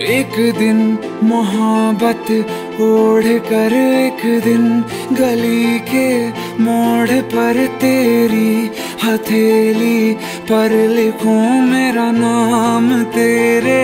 एक दिन मोहब्बत ओढ़ कर एक दिन गली के मोड़ पर तेरी हथेली पर लिखूं मेरा नाम तेरे